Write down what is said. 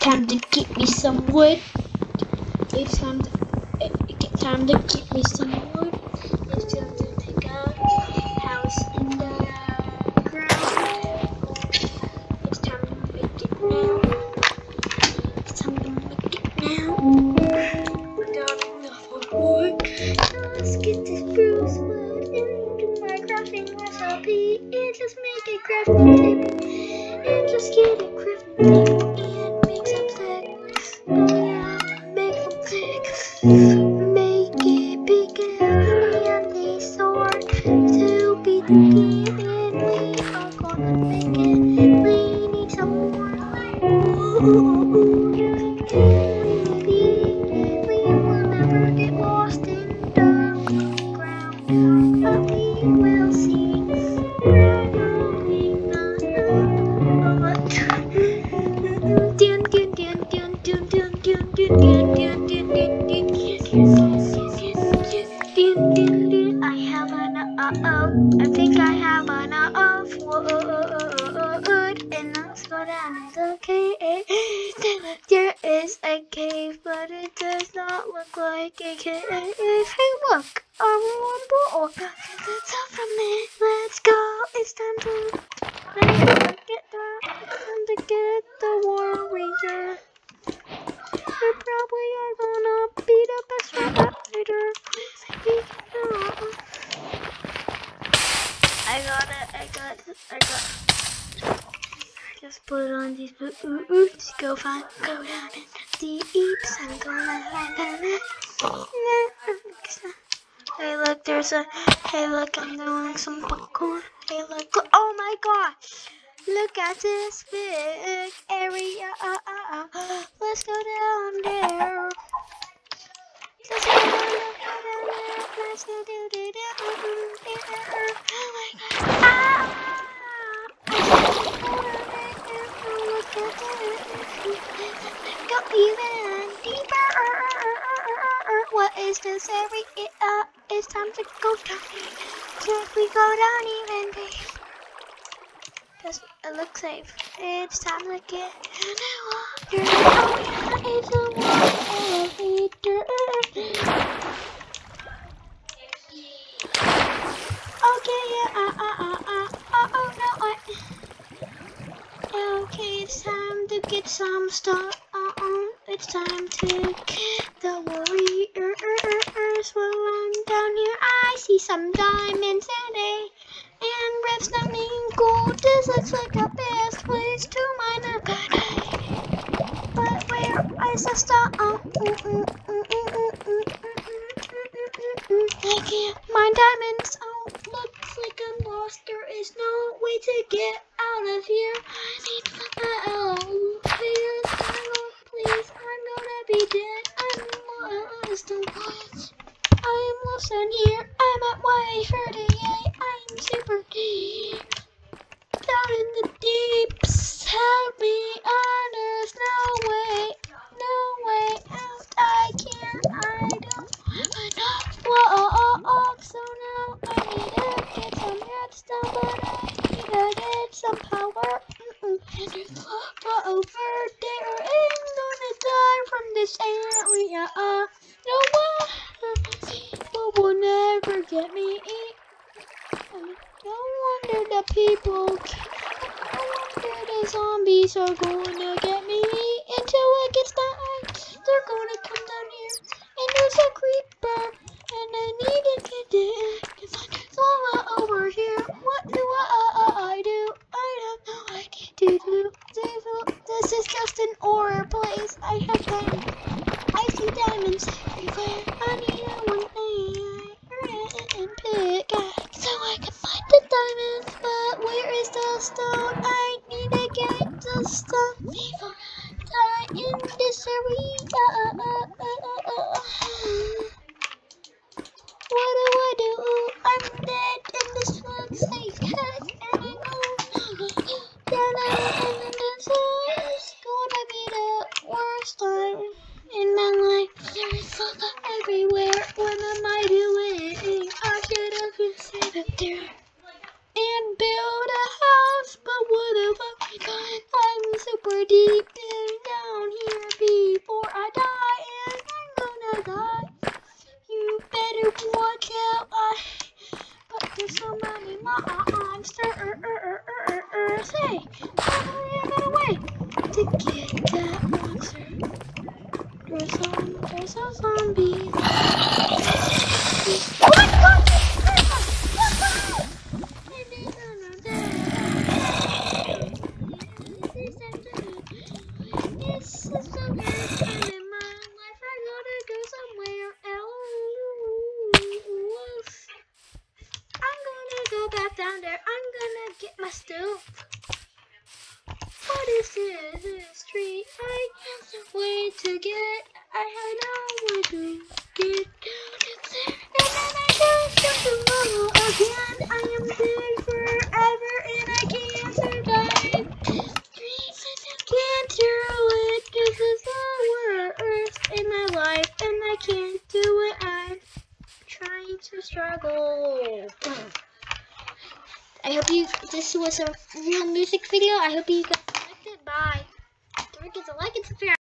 time to get me some wood. It's time to, it's time to get me some wood. It's time to make a house in the ground. It's time to make it now. It's time to make it now. Got enough wood. Now Let's get this spruce wood into my crafting recipe and just make a crafting Make it big and the sword to be we are gonna make it. We need some more light. Ooh, you I think I have an uh-oh. Wood, and let's go down the cave. There is a cave, but it does not look like a cave. Hey, look, a rumble. So from it, let's go. It's time to let's go get the, it's time to get the warrior. We probably are gonna beat up a strap later. I got it. I got it. I got it. On these boots. Go find, go down in the deeps. I'm gonna find them. Hey, look, there's a. Hey, look, I'm doing some popcorn. Hey, look. Oh my gosh. Look at this big area. Let's go down there. Let's go down there. Let's go do do do there. Is this area? Uh, it's time to go down. Can we go down even deeper? Does it look safe? It's time to get in the water. Oh yeah, it's a water elevator. Okay, yeah, uh, uh, uh, uh, uh, oh no, I. Okay, it's time to get some stuff it's time to get the warriors. Well, I'm down here, I see some diamonds today. And rifts that gold. This looks like the best place to mine a paradise. But where is the star? Oh, mm, mm, mm, I can't mine diamonds. Oh, looks like I'm lost. There is no way to get out of here. I need, uh. Lost. I'm lost in here. I'm at Y38. I'm super deep. Down in the deeps. Help me on. There's no way. No way out. I can't. I don't. I know. Whoa, oh, oh, oh. So now I need to get some redstone, but I need to get some power. Mm-mm. And it's over there. I'm gonna die from this area. No will never get me. No wonder the people. No wonder the zombies are gonna get me until it gets dark. They're gonna come down here, and there's a creeper, and I need it to get it. Cause I saw over here. What do I, I do? I have no idea to do. This, this is just an ore place. I have diamonds. I see diamonds everywhere. I need a one thing. And pickaxe so I can find the diamonds. But where is the stone? I need to get the stone before I die in this area. What do I do? I'm dead and this looks like heck and I know that I and this is gonna be the worst time in my life. There's lava everywhere. What am I doing? I should have just stayed up there kill I, but there's so many monsters. Er, er, er, Say, finally I got away to get that monster. There's some, there's some zombies. Get stuff. What is this? This tree? I can't wait to get. I know where to get. And then I go to tomorrow again. I am dead forever and I can't survive. Can't do it. This is the worst in my life and I can't do it. I'm trying to struggle. I hope you. This was a real music video. I hope you guys liked it. Bye. Don't forget to like and subscribe.